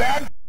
Get,